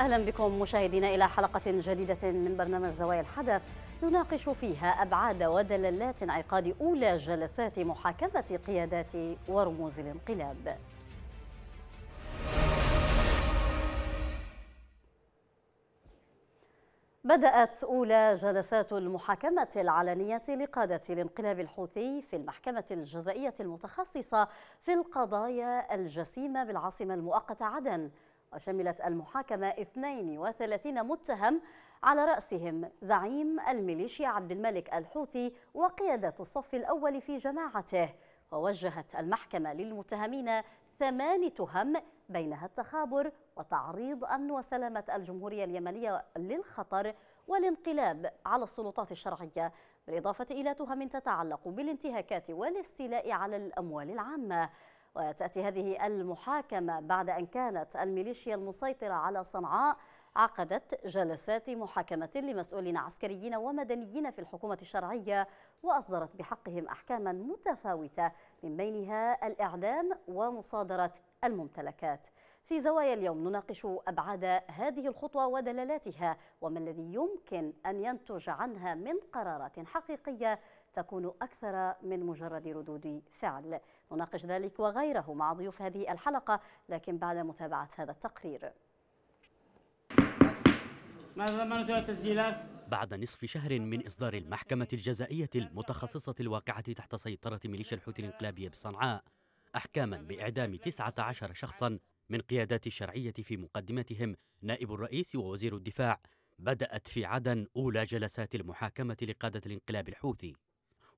أهلا بكم مشاهدينا إلى حلقة جديدة من برنامج زوايا الحدث. نناقش فيها أبعاد ودلالات انعقاد أولى جلسات محاكمة قيادات ورموز الانقلاب. بدأت أولى جلسات المحاكمة العلنية لقادة الانقلاب الحوثي في المحكمة الجزائية المتخصصة في القضايا الجسيمة بالعاصمة المؤقتة عدن. وشملت المحاكمة 32 متهم على رأسهم زعيم الميليشيا عبد الملك الحوثي وقيادة الصف الأول في جماعته. ووجهت المحكمة للمتهمين ثمان تهم بينها التخابر وتعريض أمن وسلامة الجمهورية اليمنية للخطر والانقلاب على السلطات الشرعية بالإضافة إلى تهم تتعلق بالانتهاكات والاستيلاء على الأموال العامة. وتأتي هذه المحاكمة بعد أن كانت الميليشيا المسيطرة على صنعاء عقدت جلسات محاكمة لمسؤولين عسكريين ومدنيين في الحكومة الشرعية وأصدرت بحقهم أحكاما متفاوتة من بينها الإعدام ومصادرة الممتلكات. في زوايا اليوم نناقش أبعاد هذه الخطوة ودلالاتها وما الذي يمكن أن ينتج عنها من قرارات حقيقية تكون أكثر من مجرد ردود فعل. نناقش ذلك وغيره مع ضيوف هذه الحلقة لكن بعد متابعة هذا التقرير. ماذا ما التسجيلات؟ بعد نصف شهر من إصدار المحكمة الجزائية المتخصصة الواقعة تحت سيطرة ميليشيا الحوثي الانقلابية بصنعاء أحكاما بإعدام 19 شخصا من قيادات الشرعية في مقدمتهم نائب الرئيس ووزير الدفاع بدأت في عدن أولى جلسات المحاكمة لقادة الانقلاب الحوثي.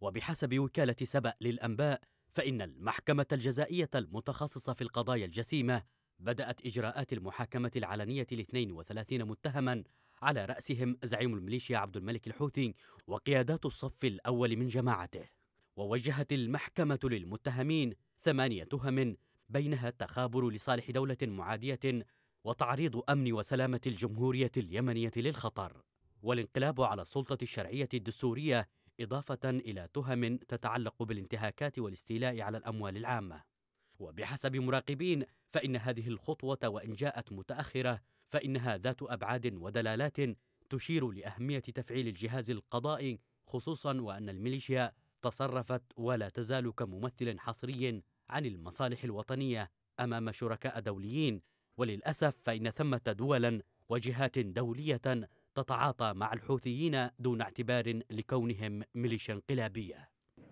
وبحسب وكالة سبأ للأنباء فإن المحكمة الجزائية المتخصصة في القضايا الجسيمة بدأت إجراءات المحاكمة العلنية ل 32 متهما على رأسهم زعيم الميليشيا عبد الملك الحوثي وقيادات الصف الأول من جماعته. ووجهت المحكمة للمتهمين ثمانية تهم بينها التخابر لصالح دولة معادية وتعريض أمن وسلامة الجمهورية اليمنية للخطر. والانقلاب على السلطة الشرعية الدستورية إضافة إلى تهم تتعلق بالانتهاكات والاستيلاء على الأموال العامة. وبحسب مراقبين فإن هذه الخطوة وإن جاءت متأخرة فإنها ذات أبعاد ودلالات تشير لأهمية تفعيل الجهاز القضائي خصوصا وأن الميليشيا تصرفت ولا تزال كممثل حصري عن المصالح الوطنية أمام شركاء دوليين. وللأسف فإن ثمة دولا وجهات دولية تتعاطى مع الحوثيين دون اعتبار لكونهم ميليشيا انقلابية.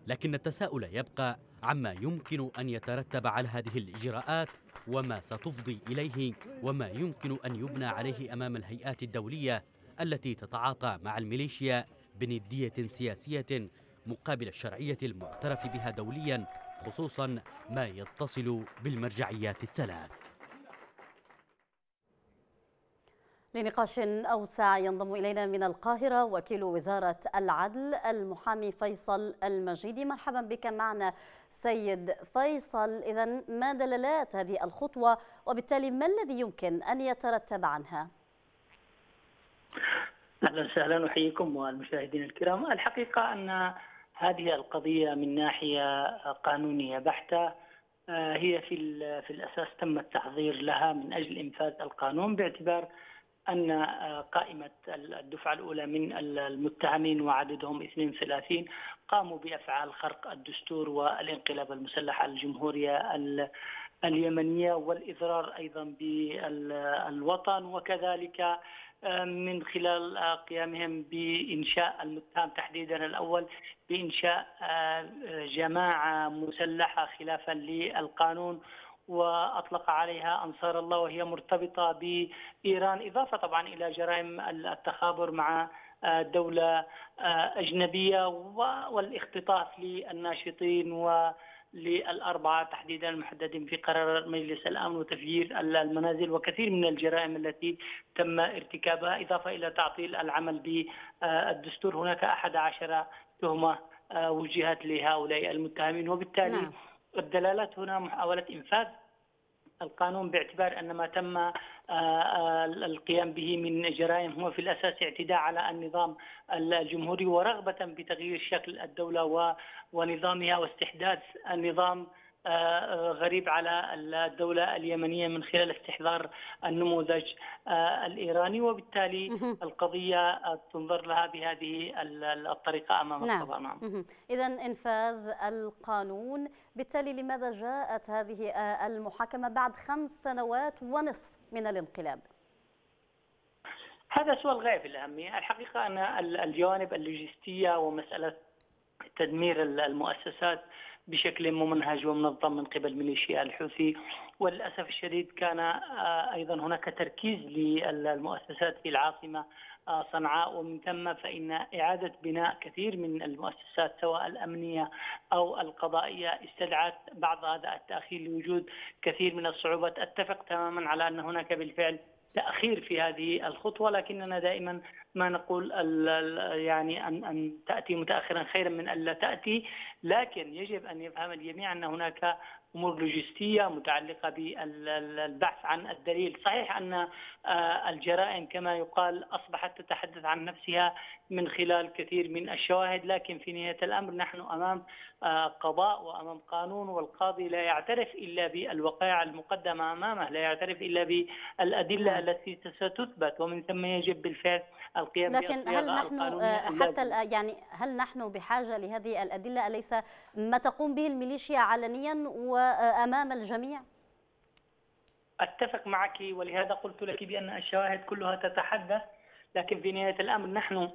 لكن التساؤل يبقى عما يمكن أن يترتب على هذه الإجراءات وما ستفضي إليه وما يمكن أن يبنى عليه أمام الهيئات الدولية التي تتعاطى مع الميليشيا بندية سياسية مقابل الشرعية المعترف بها دوليا خصوصا ما يتصل بالمرجعيات الثلاث. لنقاش أوسع ينضم إلينا من القاهرة وكيل وزارة العدل المحامي فيصل المجيدي. مرحبا بك معنا سيد فيصل. إذا ما دلالات هذه الخطوة؟ وبالتالي ما الذي يمكن أن يترتب عنها؟ أهلا وسهلا أحييكم والمشاهدين الكرام. الحقيقة أن هذه القضية من ناحية قانونية بحتة آه، هي في في الأساس تم التحضير لها من أجل إنفاذ القانون باعتبار أن آه، قائمة الدفعة الأولى من المتهمين وعددهم 32 قاموا بأفعال خرق الدستور والانقلاب المسلح على الجمهورية اليمنية والإضرار أيضا بالوطن وكذلك آه، من خلال قيامهم بإنشاء المتهم تحديدا الأول بإنشاء آه، جماعة مسلحة خلافا للقانون وأطلق عليها أنصار الله وهي مرتبطة بإيران إضافة طبعا إلى جرائم التخابر مع آه، دولة آه، أجنبية والاختطاف للناشطين و للأربعة تحديدا المحددين في قرار مجلس الأمن وتفجير المنازل وكثير من الجرائم التي تم ارتكابها إضافة إلى تعطيل العمل بالدستور هناك أحد عشر تهمة آه، وجهت لهؤلاء المتهمين وبالتالي نعم. الدلالات هنا محاولة إنفاذ القانون باعتبار أن ما تم آه، آه، القيام به من جرائم هو في الأساس اعتداء على النظام الجمهوري ورغبة بتغيير شكل الدولة ونظامها واستحداث النظام غريب على الدولة اليمنية من خلال استحضار النموذج آه، الإيراني وبالتالي القضية تنظر لها بهذه الطريقة أمام نعم. القضاء نعم. إذا إنفاذ القانون بالتالي لماذا جاءت هذه آه، المحاكمة بعد خمس سنوات ونصف من الانقلاب؟ هذا سؤال غاية في الأهمية الحقيقة أن الجوانب اللوجستية ومسألة تدمير المؤسسات بشكل ممنهج ومنظم من قبل ميليشيا الحوثي. وللأسف الشديد كان آه، أيضا هناك تركيز للمؤسسات في العاصمة آه، صنعاء. ومن ثم فإن إعادة بناء كثير من المؤسسات سواء الأمنية أو القضائية استدعت بعض هذا التأخير لوجود كثير من الصعوبات. أتفق تماما على أن هناك بالفعل تأخير في هذه الخطوة لكننا دائما ما نقول يعني أن أن تأتي متأخرا خيرا من ألا تأتي لكن يجب أن يفهم الجميع أن هناك أمور لوجستية متعلقة بالبحث عن الدليل، صحيح أن آه، الجرائم كما يقال أصبحت تتحدث عن نفسها من خلال كثير من الشواهد، لكن في نهاية الأمر نحن أمام آه، قضاء وأمام قانون والقاضي لا يعترف إلا بالوقائع المقدمة أمامه، لا يعترف إلا بالأدلة نعم. التي ستثبت ومن ثم يجب بالفعل القيام لكن هل نحن آه، حتى يعني هل نحن بحاجة لهذه الأدلة أليس ما تقوم به الميليشيا علنيا وأمام الجميع؟ أتفق معك ولهذا قلت لك بأن الشواهد كلها تتحدث لكن في نهاية الأمر نحن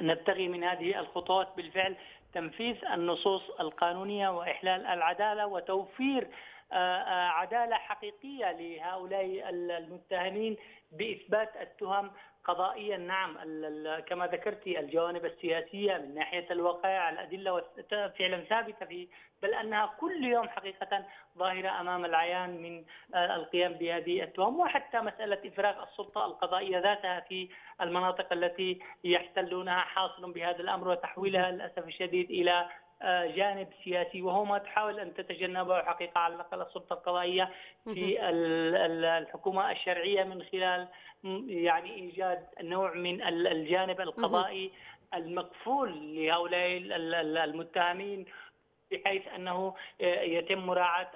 نبتغي من هذه الخطوات بالفعل تنفيذ النصوص القانونية وإحلال العدالة وتوفير آه، آه، عدالة حقيقية لهؤلاء المتهمين بإثبات التهم قضائيا نعم كما ذكرت الجوانب السياسية من ناحية الوقائع الأدلة فعلا ثابتة في بل أنها كل يوم حقيقة ظاهرة أمام العيان من آه، القيام بهذه التهم وحتى مسألة إفراغ السلطة القضائية ذاتها في المناطق التي يحتلونها حاصل بهذا الأمر وتحويلها للأسف الشديد آه، جانب سياسي وهو ما تحاول أن تتجنبه حقيقة على الأقل السلطة القضائية في الحكومة الشرعية من خلال يعني إيجاد نوع من الجانب القضائي المكفول لهؤلاء المتهمين بحيث أنه يتم مراعاة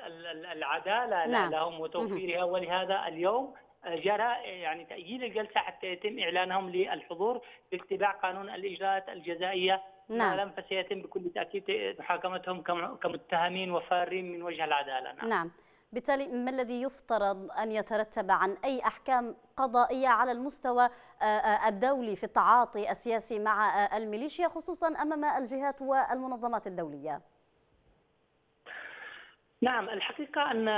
العدالة نعم. لهم وتوفيرها ولهذا اليوم جرى يعني تأجيل الجلسة حتى يتم إعلانهم للحضور باتباع قانون الإجراءات الجزائية نعم لم فسيتم بكل تأكيد محاكمتهم كمتهمين وفارين من وجه العدالة نعم, نعم. بالتالي ما الذي يفترض أن يترتب عن أي أحكام قضائية على المستوى آه، آه، الدولي في التعاطي السياسي مع آه، الميليشيا خصوصا أمام الجهات والمنظمات الدولية؟ نعم الحقيقة أن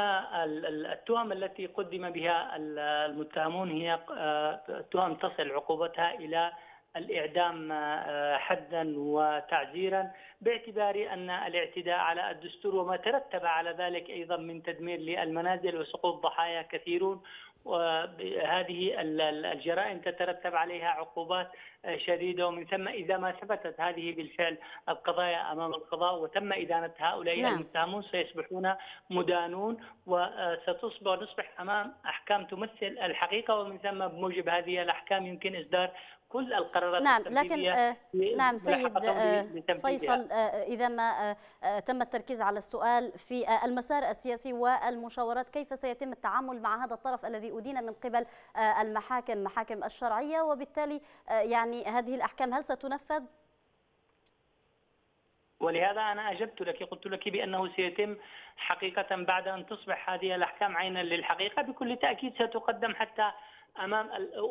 التهم التي قدم بها المتهمون هي تهم تصل عقوبتها إلى الإعدام آه، حدا وتعزيرا باعتبار أن الاعتداء على الدستور وما ترتب على ذلك أيضا من تدمير للمنازل وسقوط ضحايا كثيرون. وهذه الجرائم تترتب عليها عقوبات آه، شديدة. ومن ثم إذا ما ثبتت هذه بالفعل القضايا أمام القضاء وتم إدانة هؤلاء نعم. المتهمون سيصبحون مدانون. وستصبح نصبح أمام أحكام تمثل الحقيقة. ومن ثم بموجب هذه الأحكام يمكن إصدار كل القرارات نعم لكن آه نعم سيد آه فيصل آه إذا ما آه تم التركيز على السؤال في آه المسار السياسي والمشاورات كيف سيتم التعامل مع هذا الطرف الذي أدين من قبل آه المحاكم محاكم الشرعية؟ وبالتالي آه يعني هذه الأحكام هل ستنفذ؟ ولهذا أنا أجبت لك قلت لك بأنه سيتم حقيقة بعد أن تصبح هذه الأحكام عينا للحقيقة. بكل تأكيد ستقدم حتى أمام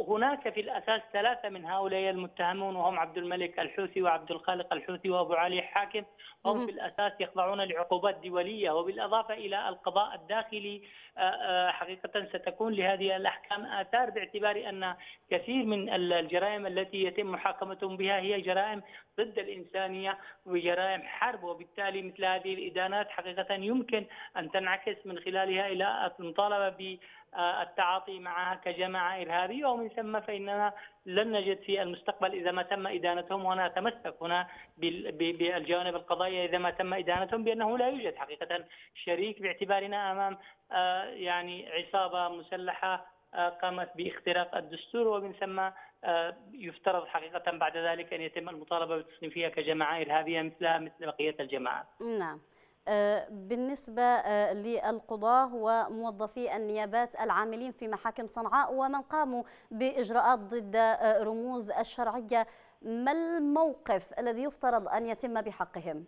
هناك في الأساس ثلاثة من هؤلاء المتهمون وهم عبد الملك الحوثي وعبد الخالق الحوثي وأبو علي حاكم هم في الأساس يخضعون لعقوبات دولية وبالإضافة إلى القضاء الداخلي آه، آه، حقيقة ستكون لهذه الأحكام آثار باعتبار أن كثير من الجرائم التي يتم محاكمتهم بها هي جرائم ضد الإنسانية وجرائم حرب وبالتالي مثل هذه الإدانات حقيقة يمكن أن تنعكس من خلالها إلى المطالبه التعاطي معها كجماعة إرهابية ومن ثم فإننا لن نجد في المستقبل إذا ما تم إدانتهم وأنا أتمسك هنا بالجوانب القضائية إذا ما تم إدانتهم بأنه لا يوجد حقيقة شريك باعتبارنا أمام آه، يعني عصابة مسلحة آه، قامت باختراق الدستور ومن ثم آه، يفترض حقيقة بعد ذلك أن يتم المطالبة بالتصنيف فيها كجماعة إرهابية مثلها مثل بقية الجماعات. نعم. بالنسبة للقضاة وموظفي النيابات العاملين في محاكم صنعاء ومن قاموا بإجراءات ضد رموز الشرعية ما الموقف الذي يفترض أن يتم بحقهم؟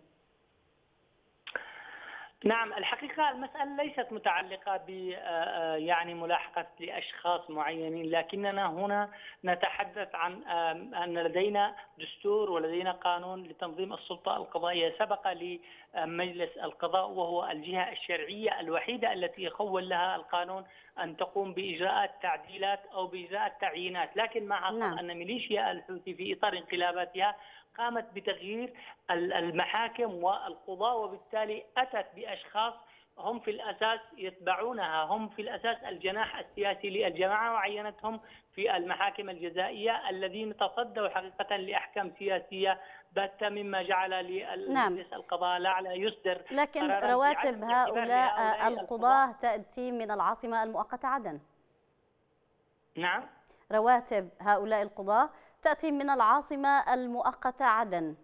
نعم الحقيقة المسألة ليست متعلقة ب آه، آه، يعني ملاحقة لأشخاص معينين لكننا هنا نتحدث عن أن لدينا دستور ولدينا قانون لتنظيم السلطة القضائية سبق لمجلس القضاء وهو الجهة الشرعية الوحيدة التي يخول لها القانون أن تقوم بإجراءات تعديلات أو بإجراءات تعيينات لكن ما حصل نعم. أن ميليشيا الحوثي في إطار انقلاباتها قامت بتغيير المحاكم والقضاة وبالتالي أتت بأشخاص هم في الأساس يتبعونها هم في الأساس الجناح السياسي للجماعة وعينتهم في المحاكم الجزائية الذين تصدوا حقيقة لأحكام سياسية باتة مما جعل للمجلس نعم. القضاء الأعلى يصدر لكن رواتب هؤلاء القضاة تأتي من العاصمة المؤقتة عدن. نعم. رواتب هؤلاء القضاة تأتي من العاصمة المؤقتة عدن.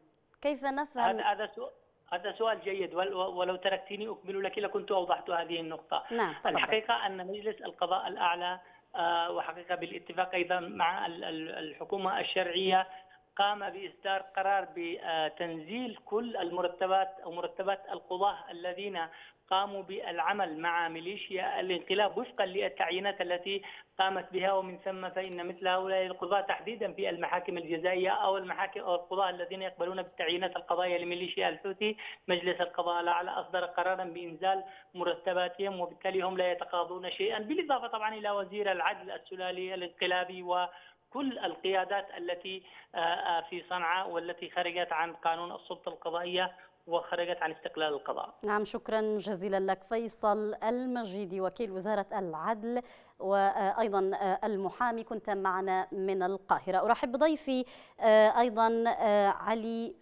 كيف نفهم؟ هذا سؤال هذا سؤال جيد. ولو تركتني أكمل لك لكنت أوضحت هذه النقطة. نعم الحقيقة أن مجلس القضاء الأعلى آه، وحقيقة بالاتفاق أيضا مع الحكومة الشرعية قام بإصدار قرار بتنزيل كل المرتبات أو مرتبات القضاة الذين قاموا بالعمل مع ميليشيا الانقلاب وفقا للتعيينات التي قامت بها ومن ثم فإن مثل هؤلاء القضاة تحديدا في المحاكم الجزائية أو المحاكم أو القضاة الذين يقبلون بالتعيينات القضائية لميليشيا الحوثي. مجلس القضاء الأعلى أصدر قرارا بإنزال مرتباتهم وبالتالي هم لا يتقاضون شيئا بالإضافة طبعا إلى وزير العدل السلالي الانقلابي و كل القيادات التي آه، آه، في صنعاء والتي خرجت عن قانون السلطة القضائية وخرجت عن استقلال القضاء. نعم شكرا جزيلا لك فيصل المجيدي وكيل وزارة العدل وأيضا المحامي. كنت معنا من القاهرة. أرحب بضيفي أيضا علي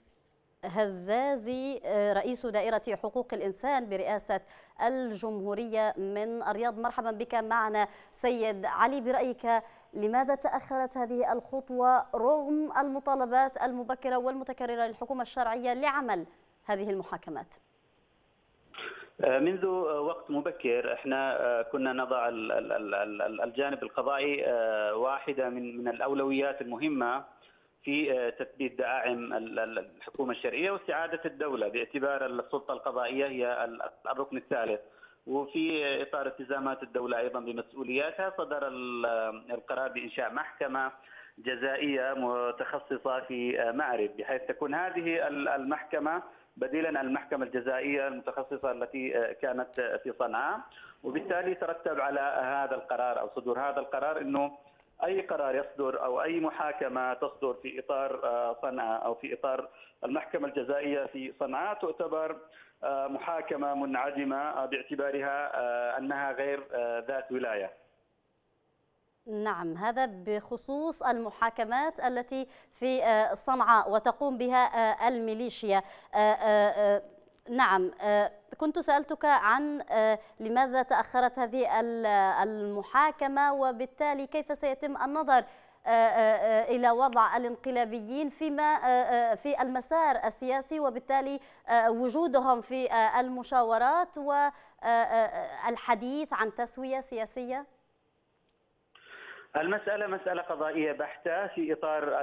هزازي رئيس دائرة حقوق الإنسان برئاسة الجمهورية من الرياض. مرحبا بك معنا سيد علي. برأيك لماذا تأخرت هذه الخطوة رغم المطالبات المبكرة والمتكررة للحكومة الشرعية لعمل هذه المحاكمات؟ آه، منذ وقت مبكر إحنا آه، كنا نضع الجانب القضائي آه، واحدة من من الأولويات المهمة في تثبيت دعائم الحكومة الشرعية واستعادة الدولة باعتبار السلطة القضائية هي الركن الثالث وفي إطار التزامات الدولة أيضا بمسؤولياتها صدر القرار بإنشاء محكمة جزائية متخصصة في معرف بحيث تكون هذه المحكمة بديلا عن المحكمة الجزائية المتخصصة التي آه، كانت آه، في صنعاء. وبالتالي ترتب على هذا القرار أو صدور هذا القرار أنه أي قرار يصدر أو أي محاكمة تصدر في إطار آه، صنعاء أو في إطار المحكمة الجزائية في صنعاء تعتبر محاكمة منعدمة باعتبارها أنها غير ذات ولاية. نعم هذا بخصوص المحاكمات التي في آه، صنعاء وتقوم بها آه، الميليشيا. آه، نعم كنت سألتك عن لماذا تأخرت هذه المحاكمة وبالتالي كيف سيتم النظر إلى وضع الانقلابيين فيما في المسار السياسي وبالتالي وجودهم في المشاورات والحديث عن تسوية سياسية؟ المسألة مسألة قضائية بحتة في إطار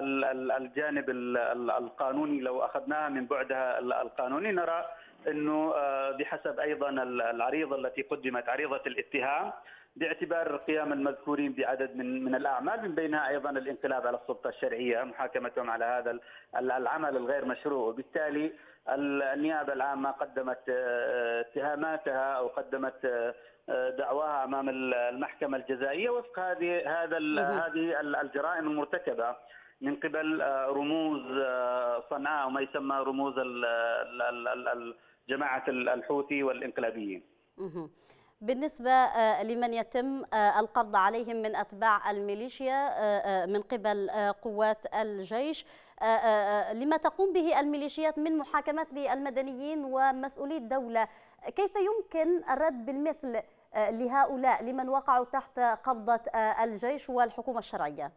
الجانب القانوني. لو أخذناها من بعدها القانوني نرى أنه آه، بحسب أيضا العريضة التي قدمت عريضة الاتهام باعتبار قيام المذكورين بعدد من من الأعمال من بينها أيضا الانقلاب على السلطة الشرعية محاكمتهم على هذا العمل الغير مشروع. وبالتالي النيابة العامة قدمت آه، اتهاماتها أو قدمت آه، دعواها أمام المحكمة الجزائية وفق هذه هذا هذه الجرائم المرتكبة من قبل آه، رموز آه، صنعاء وما يسمى رموز جماعة الحوثي والإنقلابيين. بالنسبة آه، لمن يتم القبض عليهم من أتباع الميليشيا من قبل قوات الجيش لما تقوم به الميليشيات من محاكمات للمدنيين ومسؤولي الدولة كيف يمكن الرد بالمثل لهؤلاء لمن وقعوا تحت قبضة آه، الجيش والحكومة الشرعية؟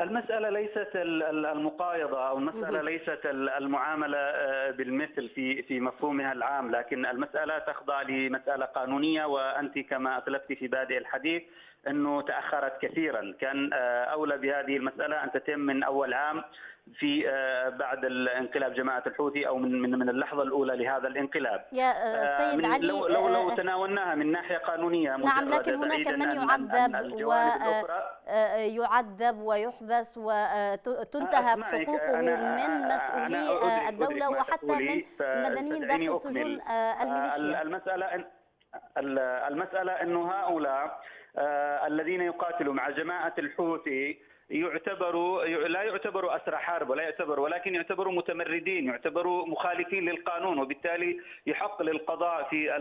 المسألة ليست المقايضة أو المسألة ليست المعاملة آه، بالمثل في في مفهومها العام، لكن المسألة تخضع لمسألة قانونية وأنت كما أسلفت في بادئ الحديث أنه تأخرت كثيرا، كان آه، أولى بهذه المسألة أن تتم من أول عام في آه، بعد الانقلاب جماعة الحوثي أو من من من اللحظة الأولى لهذا الانقلاب. يا آه، سيد علي لو لو, لو تناوناها من ناحية قانونية نعم لكن هناك من يعذب ويعذب ويحبس وتنتهك حقوقه من مسؤولي الدولة وحتى من مدنيين داخل سجون الميليشيا. المسألة المسألة إنه هؤلاء الذين يقاتلوا مع جماعة الحوثي يعتبروا لا يعتبروا أسرى حرب ولا يعتبروا ولكن يعتبروا متمردين يعتبروا مخالفين للقانون وبالتالي يحق للقضاء في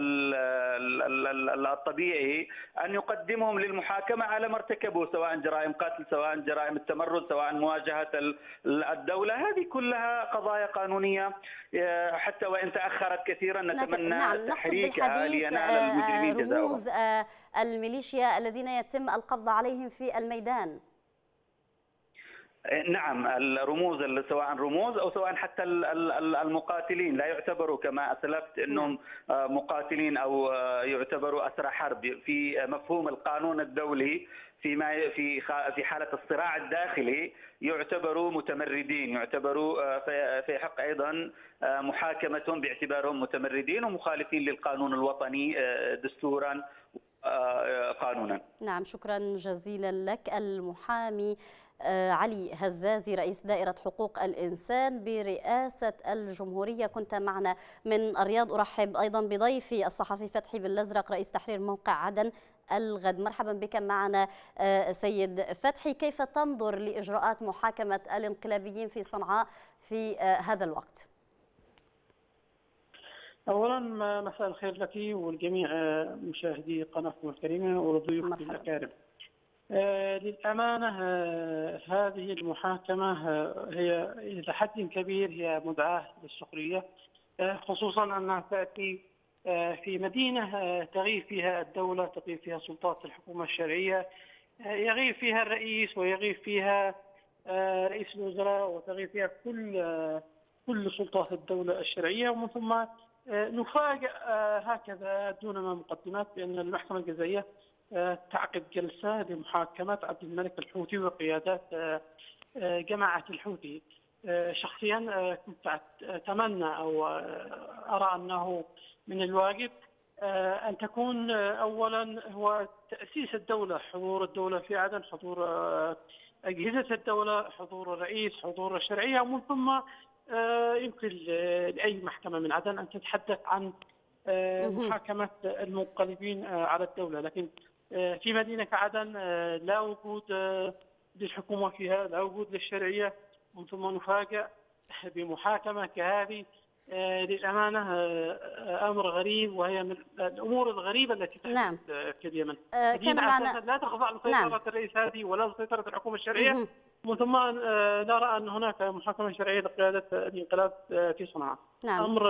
الطبيعي أن يقدمهم للمحاكمة على ما ارتكبوا سواء جرائم قتل سواء جرائم التمرد سواء مواجهة الدولة. هذه كلها قضايا قانونية حتى وإن تأخرت كثيرا نتمنى نعم تحريكها لينال المجرمين رموز الميليشيا الذين يتم القبض عليهم في الميدان. نعم الرموز سواء رموز أو سواء حتى المقاتلين لا يعتبروا كما أسلفت إنهم نعم. مقاتلين أو يعتبروا أسرى حرب. في مفهوم القانون الدولي فيما في في حالة الصراع الداخلي يعتبروا متمردين يعتبروا في حق أيضا محاكمتهم باعتبارهم متمردين ومخالفين للقانون الوطني دستورا قانونا. نعم شكرا جزيلا لك المحامي. آه، علي هزازي رئيس دائرة حقوق الإنسان برئاسة الجمهورية. كنت معنا من الرياض. أرحب أيضا بضيفي الصحفي فتحي بالأزرق رئيس تحرير موقع عدن الغد. مرحبا بك معنا آه، سيد فتحي. كيف تنظر لإجراءات محاكمة الانقلابيين في صنعاء في آه، هذا الوقت؟ اولا مساء الخير لك والجميع مشاهدي قناتكم الكريمة. وضيوفكم الاكارم. آه، للأمانة آه، هذه المحاكمة آه، هي إلى حد كبير هي مدعاة للسخرية خصوصا أنها تأتي في مدينة تغيب فيها الدولة تغيب فيها سلطات الحكومة الشرعية يغيب فيها الرئيس ويغيب فيها رئيس الوزراء وتغيب فيها كل كل سلطات الدولة الشرعية ومن ثم نفاجأ هكذا دون ما مقدمات بأن المحكمة الجزائية تعقد جلسة لمحاكمة عبد الملك الحوثي وقيادات آه، آه، جماعة الحوثي. آه، شخصيا كنت أتمنى أو أرى أنه من الواجب أن تكون أولا هو تأسيس الدولة حضور الدولة في عدن حضور أجهزة الدولة حضور الرئيس حضور الشرعية ومن ثم يمكن لأي محكمة من عدن أن تتحدث عن محاكمة المنقلبين على الدولة. لكن آه، في مدينة كعدن آه، لا وجود آه، للحكومة فيها لا وجود للشرعية ومن ثم نفاجأ بمحاكمة كهذه للأمانة أمر غريب وهي من الأمور الغريبة التي تحدث نعم. في اليمن كان معنا لا تخضع لسيطرة نعم. الرئيس هذه ولا لسيطرة الحكومة الشرعية ومن ثم نرى أن هناك محاكمة شرعية لقيادة الانقلاب في صنعاء نعم. أمر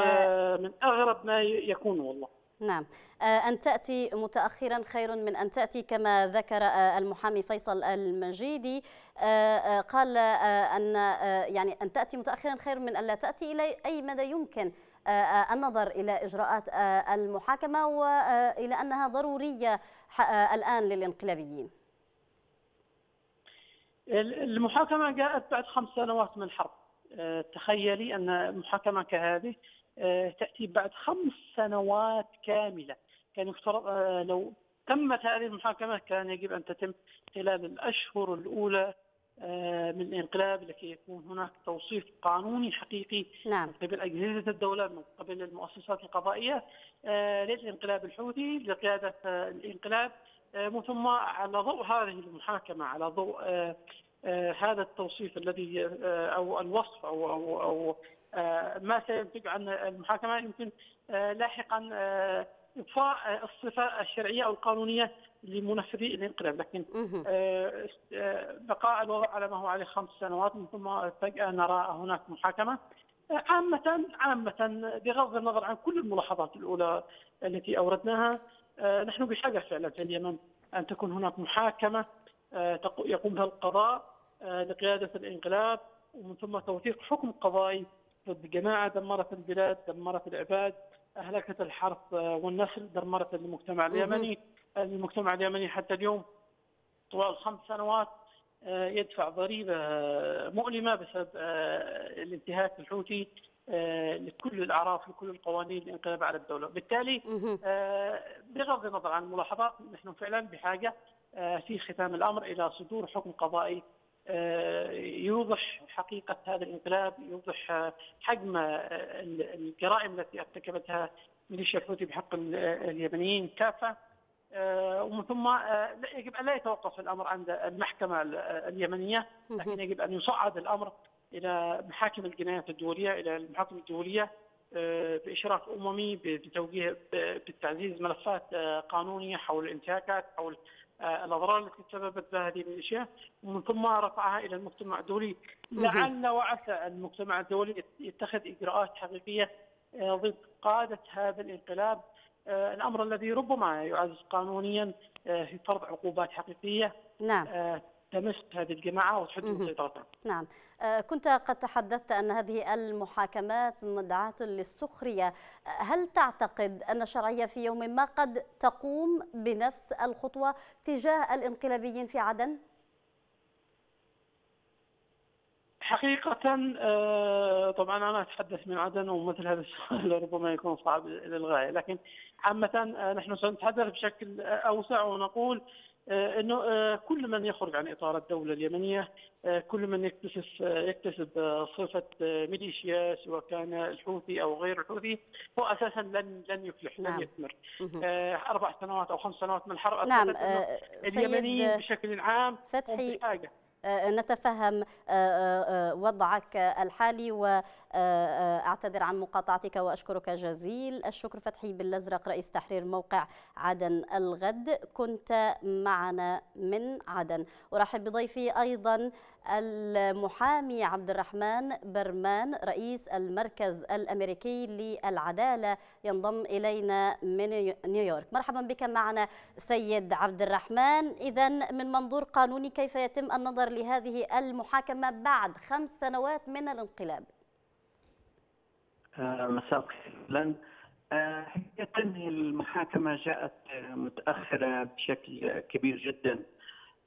من أغرب ما يكون والله نعم. آه، أن تأتي متأخرا خير من أن تأتي كما ذكر آه، المحامي فيصل المجيدي. آه، قال أن يعني أن تأتي متأخرا خير من أن لا تأتي إلى أي مدى يمكن النظر إلى إجراءات المحاكمة وإلى أنها ضرورية الآن للانقلابيين. المحاكمة جاءت بعد خمس سنوات من الحرب تخيلي أن محاكمة كهذه آه، تأتي بعد خمس سنوات كاملة كان يفترض آه، لو تمت هذه المحاكمة كان يجب أن تتم خلال الأشهر الأولى آه، من الانقلاب لكي يكون هناك توصيف قانوني حقيقي نعم. من قبل أجهزة الدولة من قبل المؤسسات القضائية للانقلاب الحوثي لقيادة الانقلاب من ثم على ضوء هذه المحاكمة على ضوء هذا التوصيف الذي أو الوصف أو, أو آه، ما سينتج عن المحاكمة يمكن آه، لاحقا آه، اضفاء الصفة الشرعية أو القانونية لمنفذي الانقلاب. لكن بقاء الوضع على ما هو عليه خمس سنوات من ثم فجأة نرى هناك محاكمة. عامة عامة بغض النظر عن كل الملاحظات الأولى التي أوردناها نحن بحاجة فعلا في اليمن أن تكون هناك محاكمة يقوم بها القضاء لقيادة الانقلاب ومن ثم توثيق حكم قضائي ضد جماعة دمرت البلاد، دمرت العباد، أهلكت الحرث والنسل، دمرت المجتمع اليمني، المجتمع اليمني حتى اليوم طوال خمس سنوات يدفع ضريبة مؤلمة بسبب الانتهاك الحوثي لكل الأعراف لكل القوانين الانقلاب على الدولة، بالتالي بغض النظر عن الملاحظات نحن فعلا بحاجة في ختام الأمر إلى صدور حكم قضائي يوضح حقيقة هذا الانقلاب، يوضح حجم الجرائم التي ارتكبتها ميليشيا الحوثي بحق اليمنيين كافة. ومن ثم يجب أن لا يتوقف الأمر عند المحكمة اليمنية لكن يجب أن يصعد الأمر إلى محاكم الجنايات الدولية إلى المحاكم الدولية بإشراف أممي بتوجيه بالتعزيز ملفات قانونية حول الانتهاكات حول الأضرار التي تسببت بها هذه الأشياء ومن ثم رفعها إلى المجتمع الدولي. لعل وعسى المجتمع الدولي يتخذ إجراءات حقيقية ضد قادة هذا الانقلاب. الأمر الذي ربما يعزز قانونيا في فرض عقوبات حقيقية. نعم. تمس هذه الجماعة وتحد من سيطرتها. نعم، كنت قد تحدثت أن هذه المحاكمات مدعاة للسخرية، هل تعتقد أن الشرعيه في يوم ما قد تقوم بنفس الخطوة تجاه الانقلابيين في عدن؟ حقيقة طبعا أنا أتحدث من عدن ومثل هذا السؤال ربما يكون صعب للغاية لكن عامة نحن سنتحدث بشكل أوسع ونقول إنه كل من يخرج عن إطار الدولة اليمنية كل من يكتسب يكتسب صفة ميليشيا سواء كان الحوثي أو غير الحوثي هو أساسا لن لن يفلح نعم. لن يثمر أربع سنوات أو خمس سنوات من الحرب نعم اليمنيين بشكل عام فتحي نتفهم وضعك الحالي واعتذر عن مقاطعتك وأشكرك جزيل الشكر فتحي بالأزرق رئيس تحرير موقع عدن الغد. كنت معنا من عدن. أرحب بضيفي أيضا المحامي عبد الرحمن برمان رئيس المركز الأمريكي للعدالة ينضم إلينا من نيويورك. مرحبا بك معنا سيد عبد الرحمن. اذا من منظور قانوني كيف يتم النظر لهذه المحاكمة بعد خمس سنوات من الانقلاب؟ مساء الخير. حقيقة المحاكمة جاءت متأخرة بشكل كبير جدا.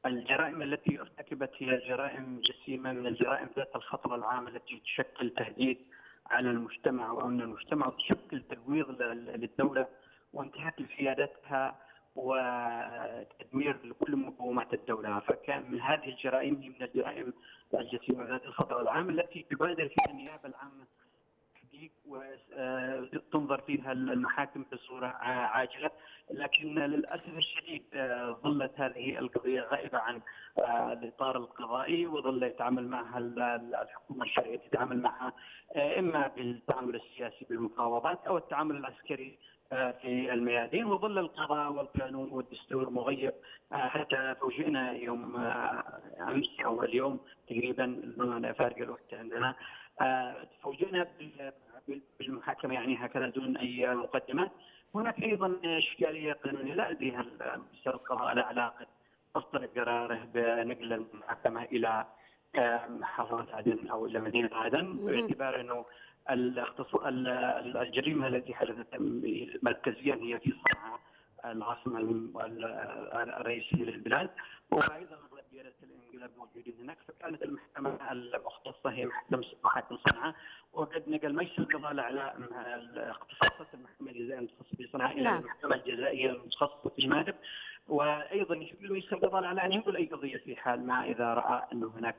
الجرائم التي ارتكبت هي جرائم جسيمة من الجرائم ذات الخطر العام التي تشكل تهديد على المجتمع وأن المجتمع تشكل تبويض للدولة وانتهاك لسيادتها وتدمير لكل مقومات الدولة. فكان من هذه الجرائم من الجرائم الجسيمة ذات الخطر العام التي تبادر فيها النيابة العامة وتنظر فيها المحاكم بصورة عاجلة. لكن للأسف الشديد ظلت هذه القضية غائبة عن الإطار القضائي وظل يتعامل معها الحكومة الشرعية تتعامل معها إما بالتعامل السياسي بالمفاوضات أو التعامل العسكري في الميادين. وظل القضاء والقانون والدستور مغيب حتى فوجئنا يوم أمس أو اليوم تقريبا فارق الوقت عندنا. فوجئنا بالمحاكمة يعني هكذا دون أي مقدمات. هناك أيضا إشكالية قانونية لا أدري هل مستشار القضاء له علاقة. اصدر قراره بنقل المحاكمة إلى محافظه عدن أو إلى مدينة عدن باعتبار أنه الجريمة التي حدثت مركزيا هي في صنعاء العاصمة الرئيسية للبلاد. وأيضا اغلبيه الانقلاب موجودين هناك فكانت المحكمه المختصه هي محكمه محاكم صنعاء. وقد نقل مجلس القضاء الاعلى اختصاصات المحكمة الجزائية المتخصصه في صنعاء إلى المحكمة الجزائية المتخصصة في مادب وأيضا يحب مجلس القضاء الاعلى أن ينقل أي قضية في حال ما إذا رأى انه هناك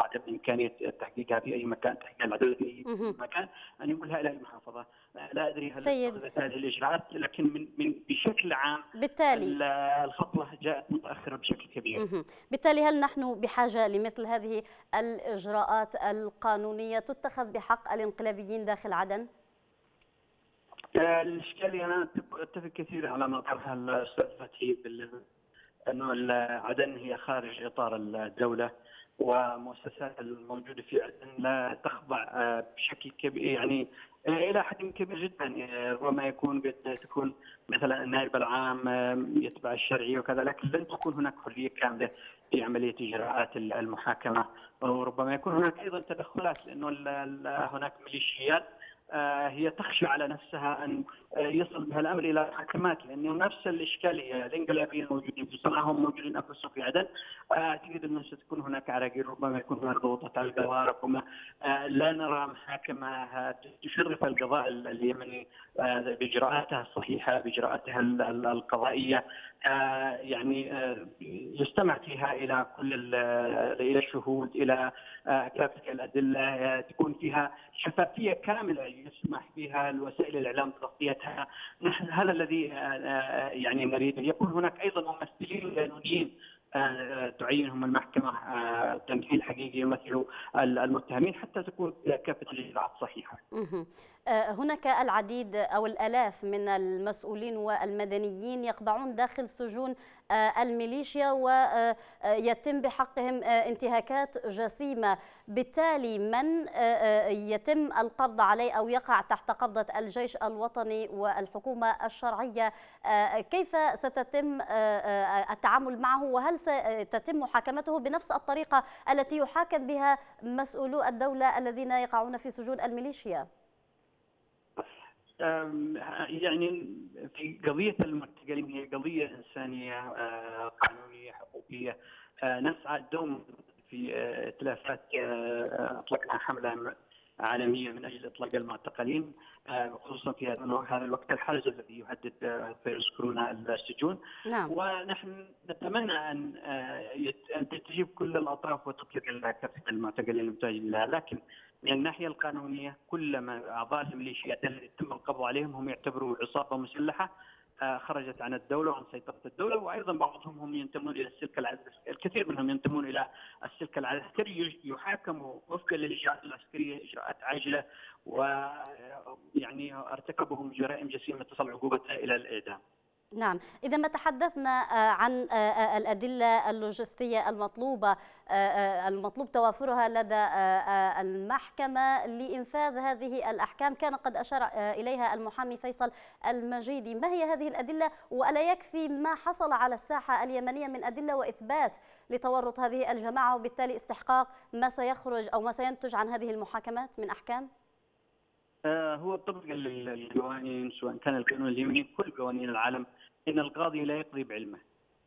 عدم إمكانية تحقيقها في أي مكان تحقيق العدالة في أي مكان أن ينقلها إلى المحافظه لا أدري هل سيد. هذه الاجراءات لكن من من بشكل عام بالتالي. الخطوة جاءت متأخرة بشكل كبير. بالتالي هل نحن بحاجة لمثل هذه الإجراءات القانونية تتخذ بحق الانقلابيين داخل عدن؟ الإشكالية أنا أتفق كثير على ما طرحها الأستاذ فتحي أنه عدن هي خارج إطار الدولة ومؤسسات الموجودة في عدن لا تخضع بشكل كبير يعني إلى حد كبير جدا ربما يكون تكون مثلا النائب العام يتبع الشرعية وكذا لكن لن تكون هناك حرية كاملة في عملية إجراءات المحاكمة وربما يكون هناك أيضا تدخلات لأنه هناك ميليشيات آه، هي تخشى على نفسها أن آه، يصل بها الأمر إلى محاكمات لأنه نفس الإشكالية الانقلابيين موجودين في صنعاء هم موجودين أنفسهم في عدن آه، اعتقد انه ستكون هناك عراقيل ربما يكون هناك ضغوطات على القضاء ربما لا نرى محاكمه تشرف القضاء اليمني باجراءاتها الصحيحة باجراءاتها القضائية. يعني يستمع فيها إلى كل إلى الشهود إلى كافه الأدلة تكون فيها شفافية كاملة يسمح فيها الوسائل الإعلام تغطيتها. نحن هذا الذي يعني نريد يكون هناك أيضا ممثلين قانونيين تعينهم المحكمة تمثيل حقيقي يمثل المتهمين حتى تكون كافة الإجراءات صحيحة. آه، هناك العديد أو الألاف من المسؤولين والمدنيين يقبعون داخل سجون آه، الميليشيا ويتم آه، بحقهم انتهاكات جسيمة بالتالي من يتم القبض عليه أو يقع تحت قبضة الجيش الوطني والحكومة الشرعية كيف ستتم التعامل معه وهل ستتم محاكمته بنفس الطريقة التي يحاكم بها مسؤولو الدولة الذين يقعون في سجون الميليشيا؟ يعني في قضية المعتقلين هي قضية إنسانية آه، قانونية حقوقية آه، نسعى دوما في آه، ائتلافات أطلقنا حملة عالمية من أجل إطلاق المعتقلين خصوصا في هذا الوقت الحرج الذي يهدد فيروس كورونا السجون نعم. ونحن نتمنى أن أن تستجيب كل الأطراف وتطلق كافه المعتقلين المتواجدين لها لكن من الناحية القانونية كلما اعضاء الميليشيات التي تم القبض عليهم هم يعتبروا عصابة مسلحة آه، خرجت عن الدولة وعن سيطرة الدولة وأيضا بعضهم هم ينتمون إلى السلك العسكري الكثير منهم ينتمون إلى السلك العسكري يحاكموا وفقا للاجراءات العسكريه إجراءات عاجلة ويعني ارتكبهم جرائم جسيمة تصل عقوبتها إلى الإعدام. نعم. إذا ما تحدثنا آه، عن آه، آه، الأدلة اللوجستية المطلوبة المطلوب توافرها لدى المحكمة لإنفاذ هذه الأحكام. كان قد أشار إليها المحامي فيصل المجيدي. ما هي هذه الأدلة؟ وألا يكفي ما حصل على الساحة اليمنية من أدلة وإثبات لتورط هذه الجماعة؟ وبالتالي استحقاق ما سيخرج أو ما سينتج عن هذه المحاكمات من أحكام؟ هو طبقا للقوانين سواء كان القانون اليمني كل قوانين العالم إن القاضي لا يقضي بعلمه.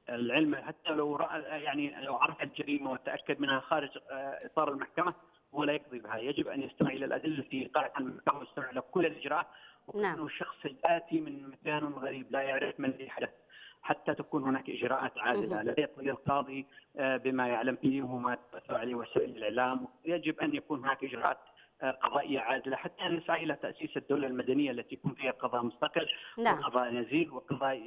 العلم حتى لو رأى يعني لو عرف الجريمة وتأكد منها خارج آه، إطار المحكمة هو لا يقضي بها، يجب أن يستمع إلى الأدلة التي قالت عن المحكمة ويستمع إلى كل الإجراءات وكانه نعم. الشخص الاتي من مكان غريب لا يعرف من الذي حدث حتى تكون هناك إجراءات عادلة، لا يقضي القاضي آه، بما يعلم به وما عليه وسائل الإعلام، يجب أن يكون هناك إجراءات قضائيه عادله حتى نسعى إلى تأسيس الدولة المدنية التي يكون فيها قضاء مستقل نعم. وقضاء نزيل وقضاء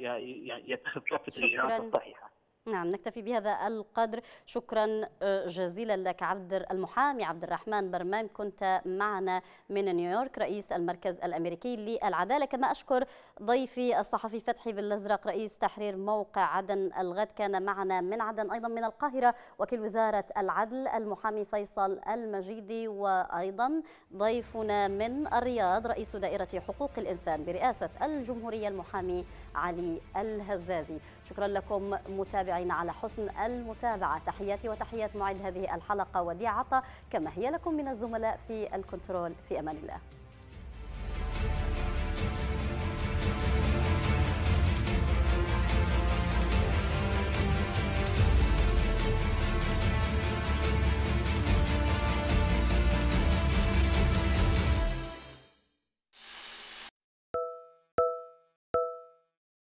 يتخذ كافة الإجراءات الصحيحة نعم نكتفي بهذا القدر. شكرا آه، جزيلا لك عبد المحامي عبد الرحمن برمان كنت معنا من نيويورك رئيس المركز الأمريكي للعدالة. كما أشكر ضيفي الصحفي فتحي بالازرق رئيس تحرير موقع عدن الغد. كان معنا من عدن أيضا من القاهرة وكيل وزارة العدل المحامي فيصل المجيدي. وأيضا ضيفنا من الرياض رئيس دائرة حقوق الإنسان برئاسة الجمهورية المحامي علي الهزازي. شكرا لكم متابعين على حسن المتابعة. تحياتي وتحيات معد هذه الحلقة وديع عطا كما هي لكم من الزملاء في الكنترول. في أمان الله.